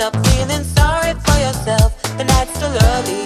stop feeling sorry for yourself, The night's still early.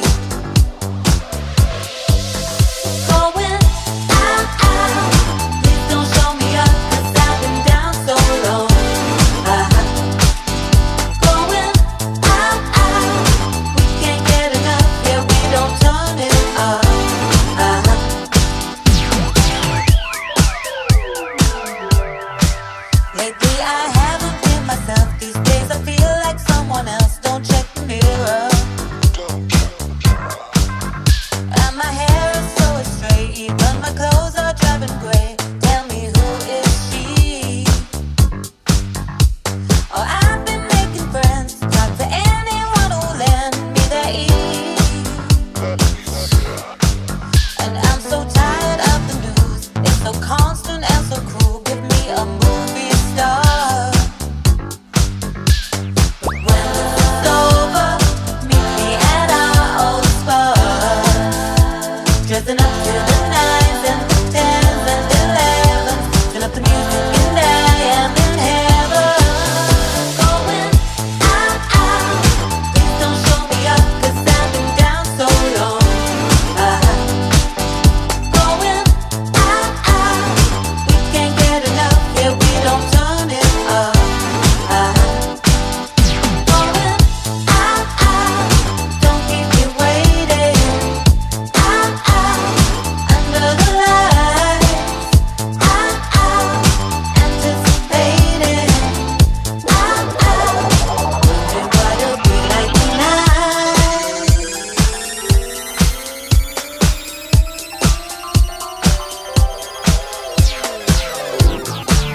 nothing I can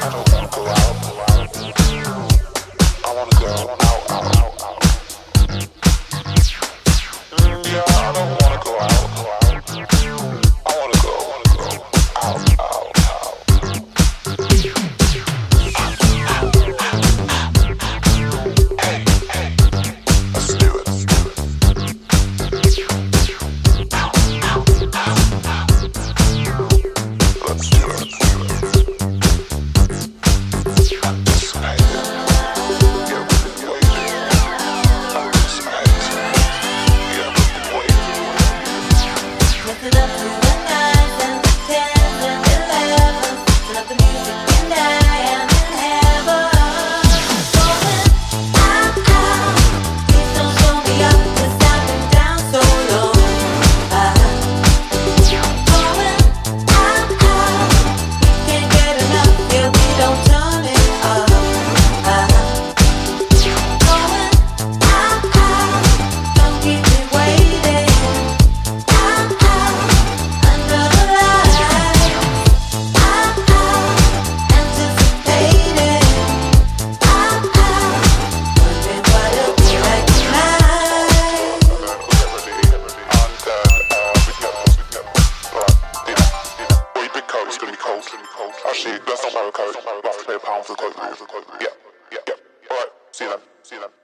Кулау. coach, like, play pound for the coach. Yeah, yeah, yeah. All right, see you then. See you then.